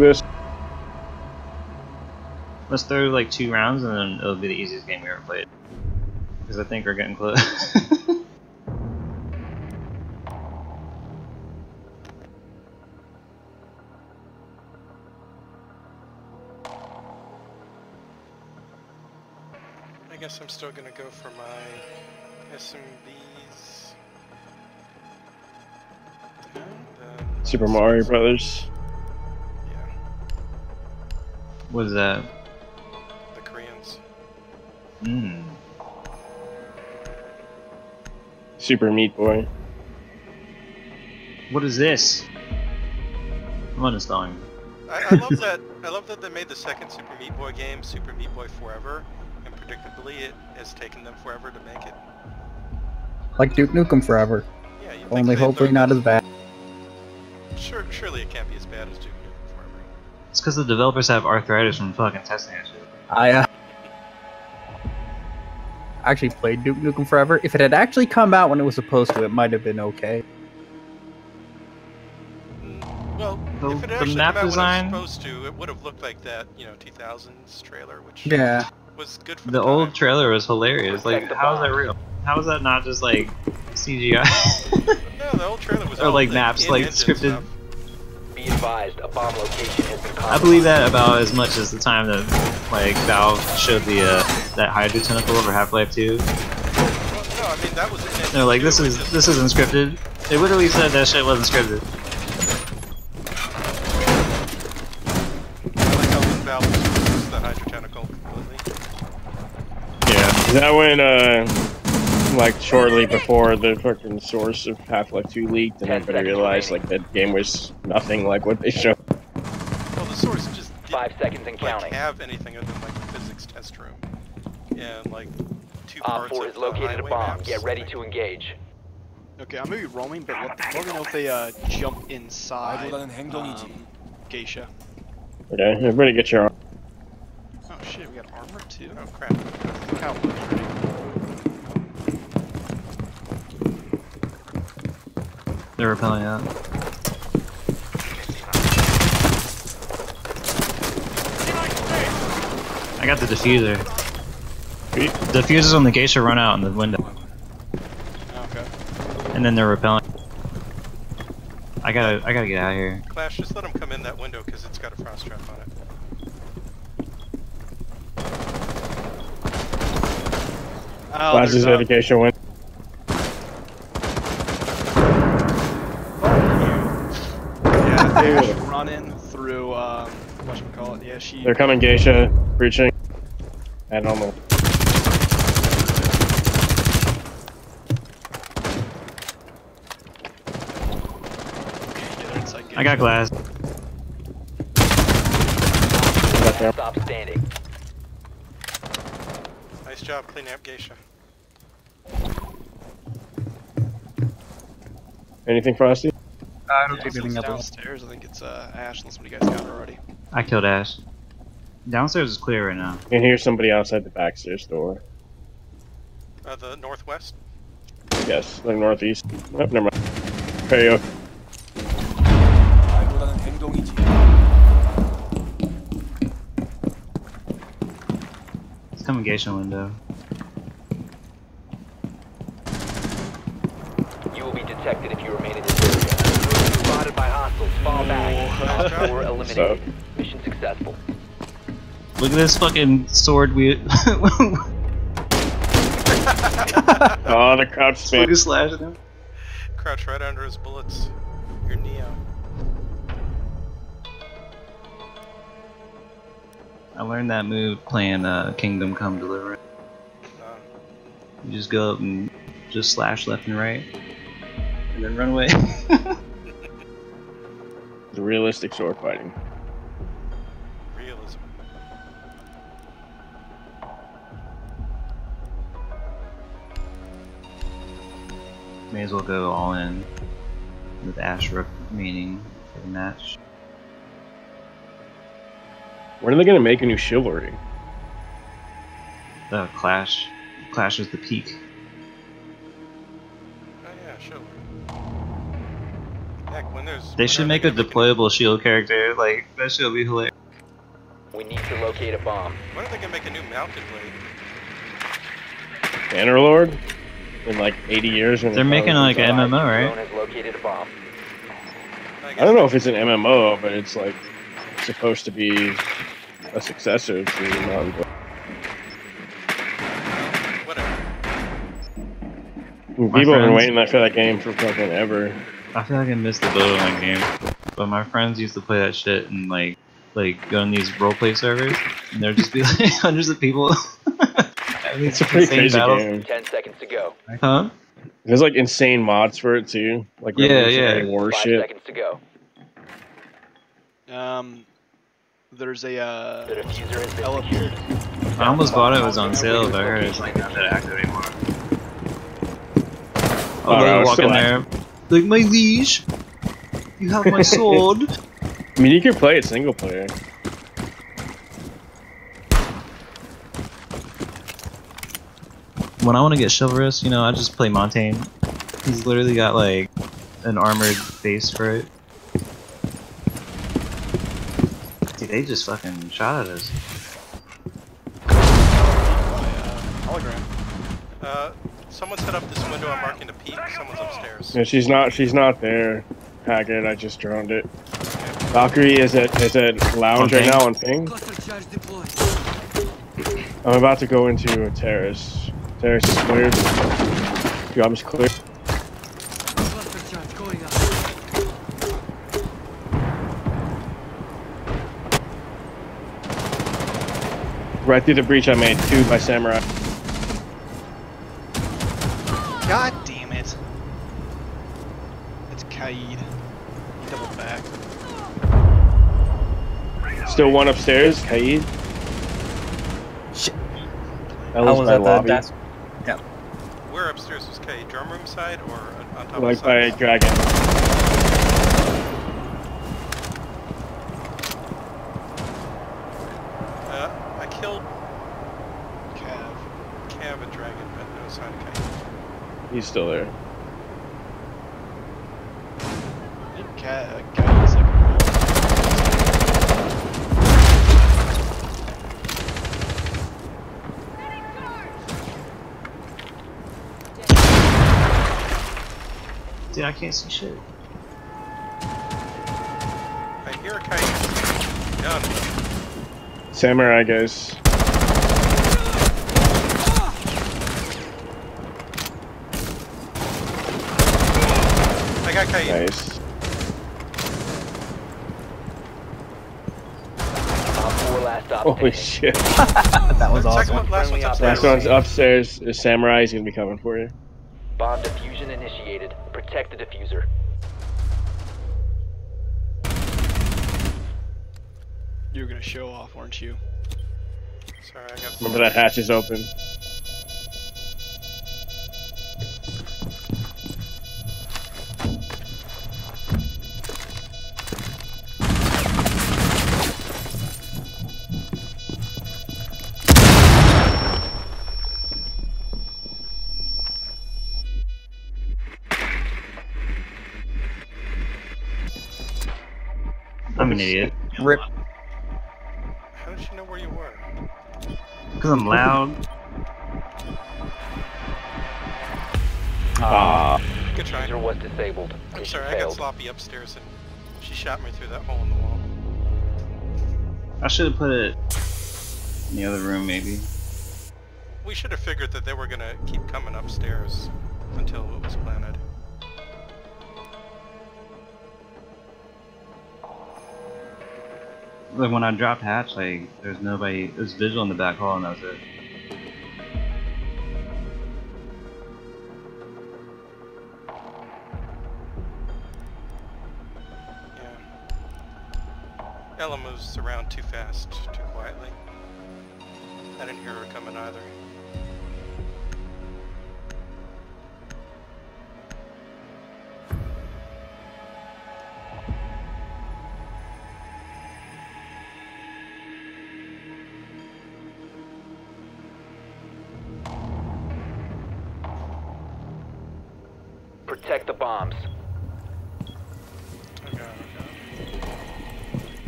this. Let's throw like two rounds and then it'll be the easiest game we ever played. Because I think we're getting close. I guess I'm still gonna go for my SMBs. And then Super Mario Brothers. What is that? the Koreans. Mmm. Super Meat Boy. What is this? I'm uninstalling. I, I love that. I love that they made the second Super Meat Boy game, Super Meat Boy Forever, and predictably it has taken them forever to make it. Like Duke Nukem Forever. Yeah, you Only they'd hopefully not as bad. Sure, surely it can't be as bad as Duke Nukem Forever. It's because the developers have arthritis from fucking testing that shit. I uh, actually played Duke Nukem Forever. If it had actually come out when it was supposed to, it might have been okay. Well, The- if it the actually map come out design- when it was supposed to, it would have looked like that, you know, 2000s trailer, which Yeah. was good for The the, old trailer was hilarious. Like, how is that real? How is that not just like CGI? No, the old trailer was Or, all like, maps, like, scripted. stuff. Be advised, a bomb location has been I believe that about as much as the time that like Valve showed the uh, that Hydra tentacle over Half-Life 2. Well, no, I mean that was in-engine They're like, this it is just- this isn't scripted. They literally said that shit wasn't scripted. I like how Valve the Hydra tentacle completely. Yeah. Is that when, uh, like, shortly before the fucking source of Half Life 2 leaked, and Ten everybody realized, like, that game was nothing like what they showed? Well, the source just didn't Five seconds and like, counting. have anything other than like a physics test room and like two Op parts 4 of has located a bomb. maps. Get ready to engage. Okay, I'm gonna be roaming, but let, let me know if they uh, jump inside um, Geisha. Okay, everybody get your. Oh shit, we got armor too. Oh crap! Look how it looks pretty. They're repelling out. I got the diffuser. Diffuser's on the geisha run out in the window, Okay. and then they're repelling. I gotta, I gotta get out of here. Clash, just let them come in that window because it's got a frost trap on it. Oh, Classes there's, uh, win. Yeah, running through um, whatchamacallit. Yeah, she. They're coming, Geisha, breaching. And on the. Yeah, they're inside I got Glaz. Stop standing. Nice job cleaning up Geisha. Anything frosty? I don't Yeah, think so anything it's downstairs. I think it's uh, Ash, unless one of you guys got already. I killed Ash. Downstairs is clear right now. You can hear somebody outside the backstairs door. Uh, the northwest. Yes, like northeast. Oh, never mind. Okay, okay. It's coming geisha window. You will be detected if you remain in this area. Spotted by hostiles. Fall back. Op 4 eliminated. Mission successful. Look at this fucking sword we. Oh, the crouch spin. Fucking slashing him. Crouch right under his bullets. You're Neo. I learned that move playing uh, Kingdom Come Deliverance. Uh, You just go up and just slash left and right, and then run away. The realistic sword fighting. realism. May as well go all in with Ash meaning for the match. When are they gonna make a new chivalry? The Clash. Clash is the peak. Oh yeah, sure. Heck, when there's. They should make a gonna deployable shield character. Like that shit would be hilarious. We need to locate a bomb. When are they gonna make a new Mount & Blade? Bannerlord? In like 80 years. when They're making like an. MMO, right? has located a bomb. I, I don't know if it's an MMO, but it's like supposed to be a successor to Mount & Blade. Whatever. People have been waiting for that game for fucking ever. I feel like I missed the boat on that game. But my friends used to play that shit and like like go on these roleplay servers and there'd just be like hundreds of people. having It's a these pretty crazy battles. game. Ten seconds to go. Huh? There's like insane mods for it too, like Yeah, Revolutionary yeah. War Five shit. seconds to go. Um, there's a uh, The diffuser has been Ele- secured. I almost bought it, it was on sale, but I heard it's like not that active anymore. Oh, Alright, they I was walk in still there. Like, my liege, you have my sword. I mean, you could play it single player. when I want to get chivalrous, you know, I just play Montaigne. He's literally got like an armored base for it. Dude, they just fucking shot at us. uh, hologram. Uh, someone set up this window. I'm marking a peak. Someone's upstairs. No, she's not. She's not there. Haggard, I just droned it. Valkyrie is at is at lounge right now on ping. I'm about to go into a terrace. Terrace is cleared. Job's clear. Right through the breach I made, two by Samurai. God damn it. It's Kaid. He double back. Still one upstairs, Kaid. Shit. I Ela's was by at the lobby. desk. Where upstairs was K? Drum room side or on top Like of by the Dragon. Uh, I killed Cav. Cav and Dragon, but no sign of K. He's still there. I think Cav, Kaid's like. Dude, I can't see shit. I hear a kite. Done. Samurai guys. I got Kaid. Nice. Op 4 last stop Holy shit. that was Second awesome. one, last one's upstairs. Last one's upstairs. The Samurai's gonna be coming for you. Bomb diffusion initiated. Protect the diffuser. You were gonna show off, weren't you? Sorry, I got. Remember that hatch is open. I'm an idiot. Rip. How did you know where you were? Because I'm loud. Ah. Good try. Diffuser was disabled. I'm Mission sorry, I got sloppy upstairs and she shot me through that hole in the wall. I should have put it in the other room, maybe. We should have figured that they were gonna keep coming upstairs until it was planted. Like when I dropped hatch, like there's nobody. There's visual in the back hall, and that's it. Yeah. Ela moves around too fast, too quietly. I didn't hear her coming either. Protect the bombs. Okay, okay.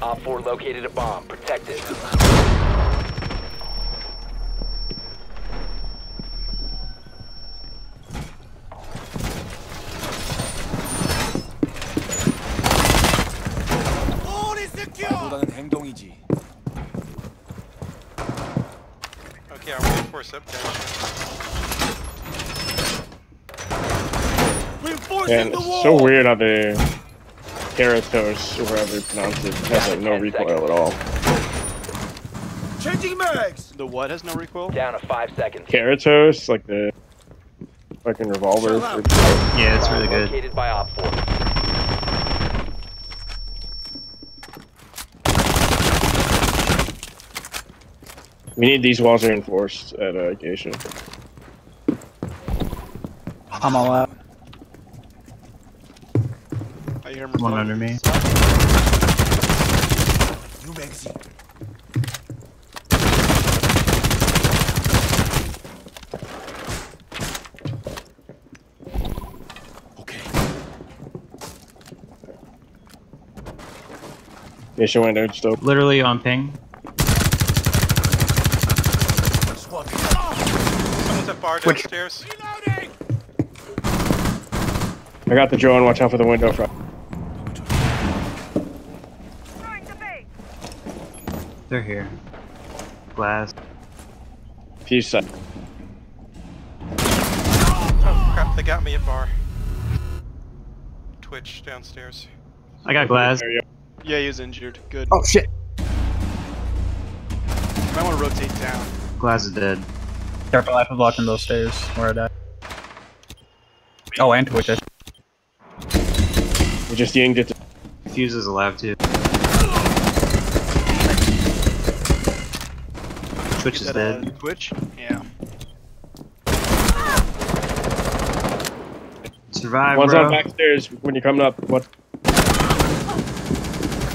Op 4 located a bomb. Protect it. Okay, I'm waiting for a sub. And it's so weird how the Keratos, or however you pronounce it, has like no recoil seconds. at all. Changing mags. The what has no recoil? Down to 5 seconds. Keratos, like the fucking revolver. Chill out. for- Yeah, it's really good. Located by Op 4. We need these walls reinforced at uh, Geisha. I'm all out. I hear him One replying. under me. New magazine. Okay. Geisha window just open. Literally on ping. Swapping. Someone's at bar Which- I got the drone, watch out for the window front. They're here. Glaz. Few sec. Oh crap, they got me at bar. Twitch downstairs. I got Glaz. Yeah, he was injured. Good. Oh shit! Might want to rotate down. Glaz is dead. Careful, I was watching those stairs where I died. Oh, and Twitch. I- go. We just yinged it. To- Fuse is alive too. Twitch is Is that, uh, dead. Twitch? Yeah. Survive, One's bro. on backstairs when you're coming up. What?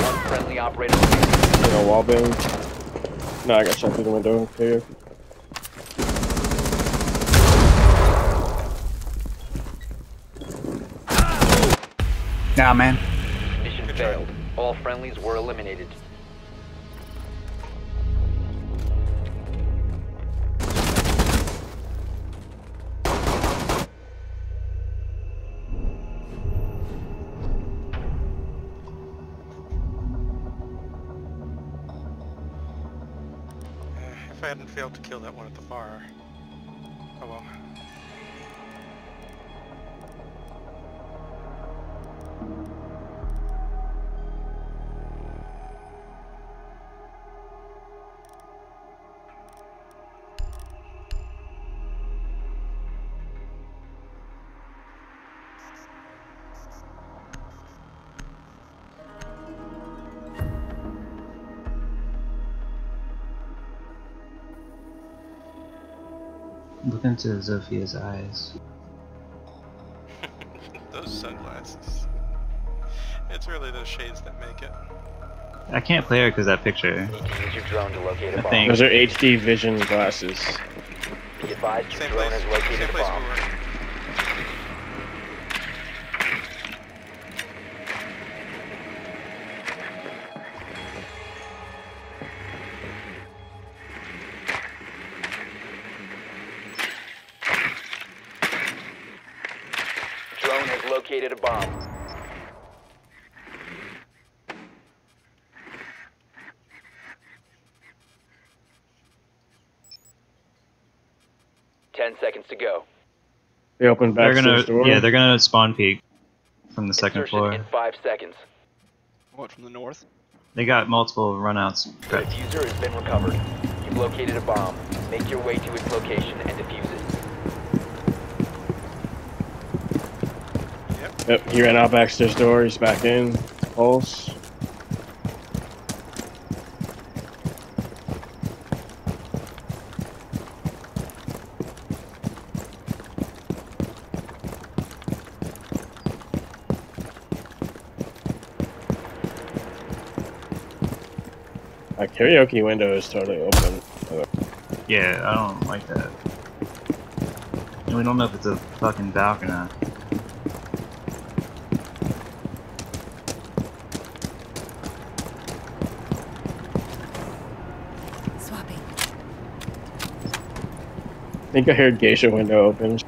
One friendly operator. You know, wall bang. No, I got shot through the window. Okay. Nah, man. Mission failed. All friendlies were eliminated. Failed to kill that one at the bar. Look into Zofia's eyes. Those sunglasses. It's really those shades that make it. I can't play her because that picture. Need use your drone to locate a I bomb. think- Those are HD vision glasses. Be advised your Same drone place. has located Same a place bomb. Ten seconds to go. They open They're backstairs gonna, door. yeah, they're gonna spawn peek from the second Insertion floor. in five seconds. What, from the north? They got multiple runouts. The prepped. diffuser has been recovered. You've located a bomb. Make your way to its location and defuse it. Yep, he ran out backstairs door. He's back in. Pulse. Karaoke window is totally open. Yeah, I don't like that. And we don't know if it's a fucking balcony. Swapping. I think I heard geisha window open.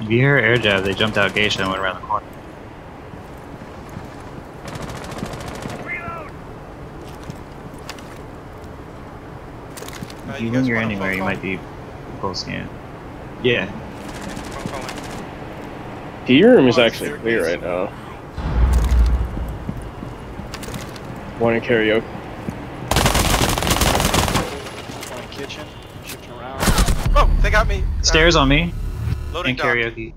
If you hear air jab, they jumped out geisha and went around the corner. Uh, you guys think you're anywhere, you might be full scan. Yeah. Phone calling. Tea room is actually clear right now. One in karaoke. One in kitchen, shifting around. Oh, they got me. Uh, Stairs on me loading and dock. karaoke.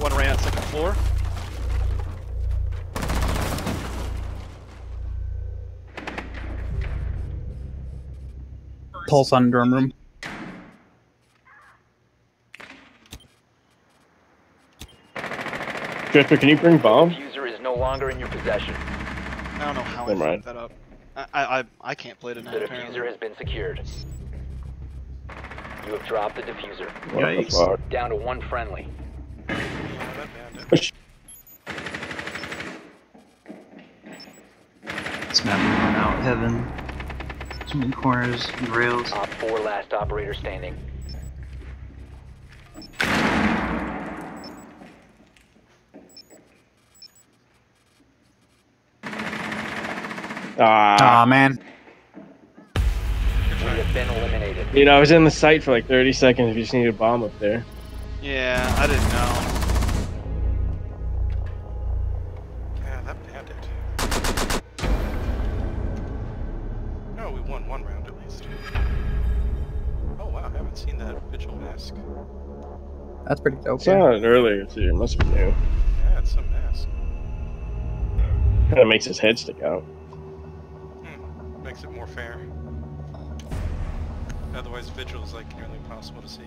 One ran at second floor. Pulse on dorm room. Drifter, can you bring bomb? Diffuser is no longer in your possession. I don't know how I Never mind. fucked that up. I, I I I can't play The tonight. apparently. diffuser has been secured. You have dropped the diffuser. What Yikes. Down to one friendly. Yeah, that. This map is going out heaven. Too corners and rails. Op 4 last operator standing. Ah, Aw, man. We have been eliminated. you know, I was in the site for like 30 seconds. You just need a bomb up there. Yeah, I didn't know. That's pretty dope. Saw it earlier too. It must be new. Yeah, it's some mask. Kind of makes his head stick out. Hmm. Makes it more fair. Otherwise, vigil is like nearly impossible to see.